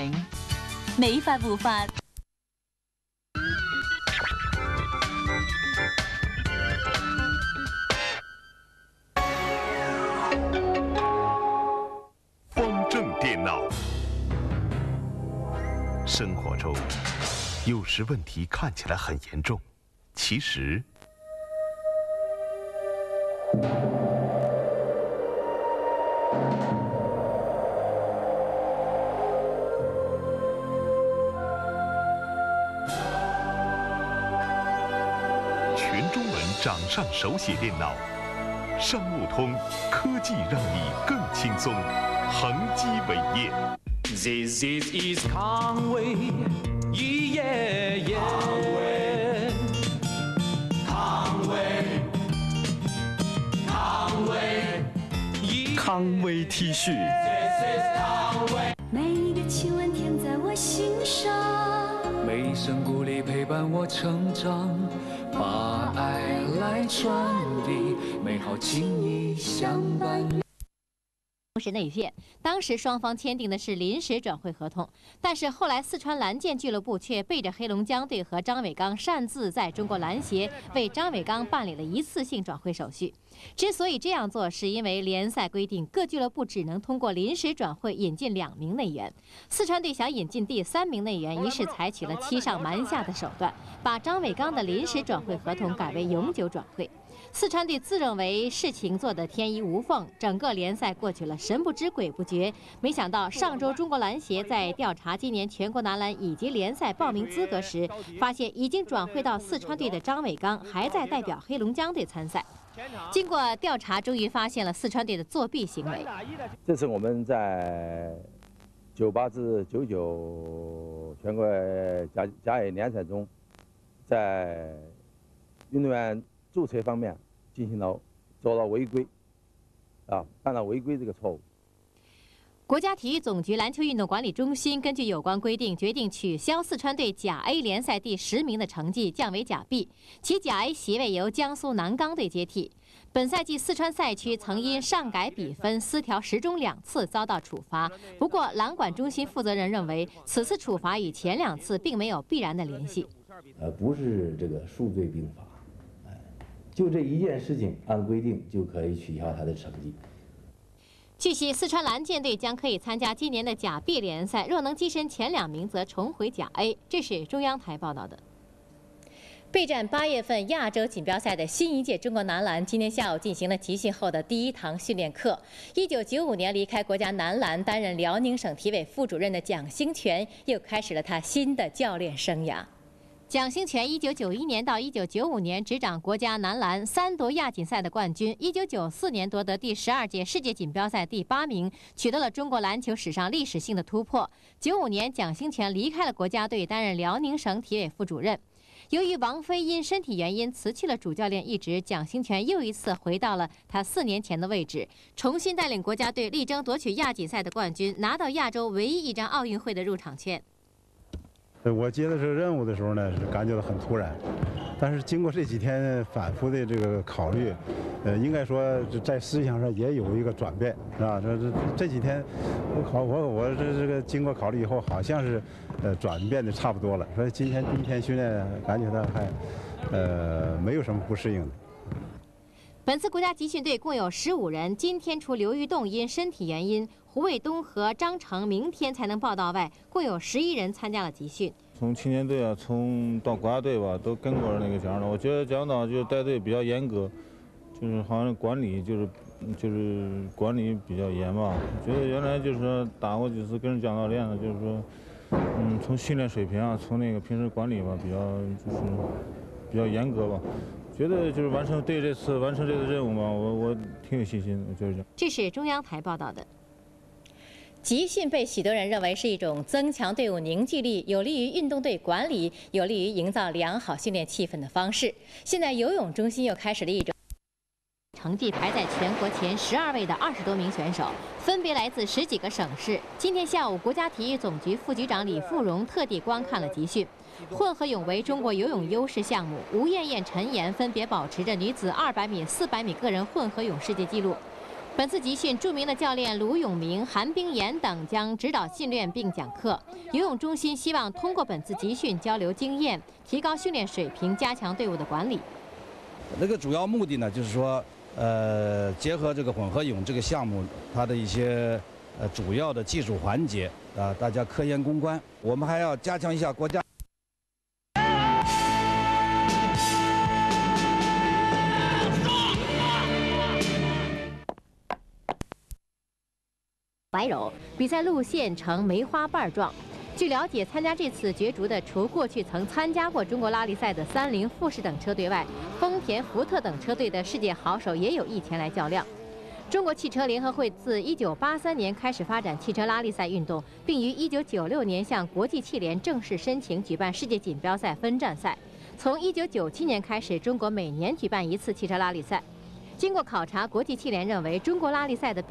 人，没法不发。方正电脑，生活中有时问题看起来很严重，其实。中文掌上手写电脑。商务通，科技让你更轻松。恒基伟业。This is is 康威，e 耶耶。康威，康威，康威，康威 T 恤。This is 康威。每一个亲吻甜在我心上，每一声鼓励陪伴我成长。把爱来传递，美好情谊相伴。不是内线，当时双方签订的是临时转会合同，但是后来四川蓝箭俱乐部却背着黑龙江队和张伟刚擅自在中国篮协为张伟刚办理了一次性转会手续。之所以这样做，是因为联赛规定各俱乐部只能通过临时转会引进两名内援。四川队想引进第三名内援，于是采取了欺上瞒下的手段，把张伟刚的临时转会合同改为永久转会。四川队自认为事情做得天衣无缝，整个联赛过去了神不知鬼不觉。没想到上周中国篮协在调查今年全国男篮以及联赛报名资格时，发现已经转会到四川队的张伟刚还在代表黑龙江队参赛。经过调查，终于发现了四川队的作弊行为。这是我们在九八至九九全国甲甲 A 联赛中，在运动员注册方面进行了做了违规，啊，犯了违规这个错误。国家体育总局篮球运动管理中心根据有关规定，决定取消四川队甲 A 联赛第十名的成绩，降为甲 B，其甲 A 席位由江苏南钢队接替。本赛季四川赛区曾因上改比分、私调时钟两次遭到处罚，不过篮管中心负责人认为，此次处罚与前两次并没有必然的联系。呃，不是这个数罪并罚，哎，就这一件事情，按规定就可以取消他的成绩。据悉，四川蓝箭队将可以参加今年的甲 B 联赛，若能跻身前两名，则重回甲 A。这是中央台报道的。备战八月份亚洲锦标赛的新一届中国男篮，今天下午进行了集训后的第一堂训练课。一九九五年离开国家男篮，担任辽宁省体委副主任的蒋兴权，又开始了他新的教练生涯。蒋兴权一九九一年到一九九五年执掌国家男篮，三夺亚锦赛的冠军。一九九四年夺得第十二届世界锦标赛第八名，取得了中国篮球史上历史性的突破。九五年，蒋兴权离开了国家队，担任辽宁省体委副主任。由于王菲因身体原因辞去了主教练一职，蒋兴权又一次回到了他四年前的位置，重新带领国家队力争夺取亚锦赛的冠军，拿到亚洲唯一一张奥运会的入场券。我接到这个任务的时候呢，是感觉到很突然，但是经过这几天反复的这个考虑，呃，应该说在思想上也有一个转变，是吧？这这这几天我考我我这这个经过考虑以后，好像是呃转变的差不多了。所以今天第一天训练，感觉到还呃没有什么不适应的。本次国家集训队共有十五人，今天除刘玉栋因身体原因，胡卫东和张成明天才能报到外，共有十一人参加了集训。从青年队啊，从到国家队吧，都跟过那个蒋导。我觉得蒋导就带队比较严格，就是好像管理就是就是管理比较严吧。觉得原来就是说打过几次跟着蒋导练的，就是说，嗯，从训练水平啊，从那个平时管理吧，比较就是比较严格吧。觉得就是完成对这次完成这个任务嘛，我我挺有信心的，就是这样。这是中央台报道的。集训被许多人认为是一种增强队伍凝聚力、有利于运动队管理、有利于营造良好训练气氛的方式。现在游泳中心又开始了一种成绩排在全国前十二位的二十多名选手，分别来自十几个省市。今天下午，国家体育总局副局长李富荣特地观看了集训。混合泳为中国游泳优势项目，吴艳艳、陈妍分别保持着女子200米、400米个人混合泳世界纪录。本次集训，著名的教练卢永明、韩冰岩等将指导训练并讲课。游泳中心希望通过本次集训交流经验，提高训练水平，加强队伍的管理。那个主要目的呢，就是说，呃，结合这个混合泳这个项目，它的一些呃主要的技术环节啊，大家科研攻关。我们还要加强一下国家。白柔比赛路线呈梅花瓣状。据了解，参加这次角逐的，除过去曾参加过中国拉力赛的三菱、富士等车队外，丰田、福特等车队的世界好手也有意前来较量。中国汽车联合会自1983年开始发展汽车拉力赛运动，并于1996年向国际汽联正式申请举办世界锦标赛分站赛。从1997年开始，中国每年举办一次汽车拉力赛。经过考察，国际汽联认为中国拉力赛的。